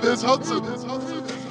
this, Hudson.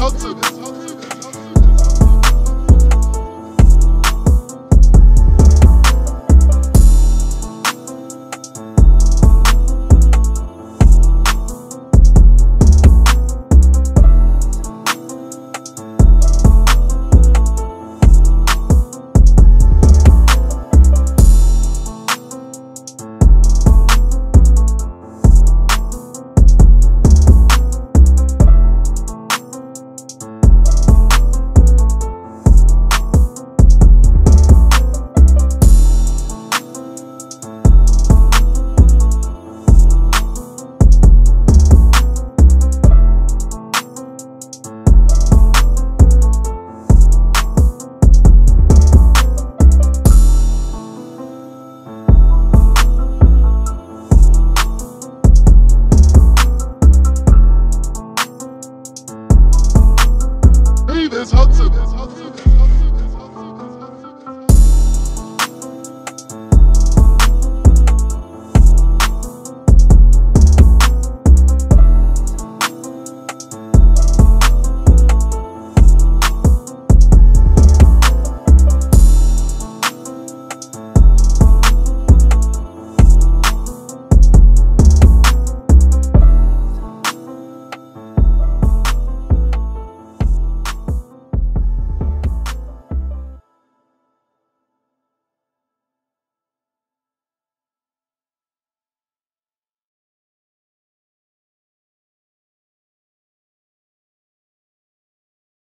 talk to.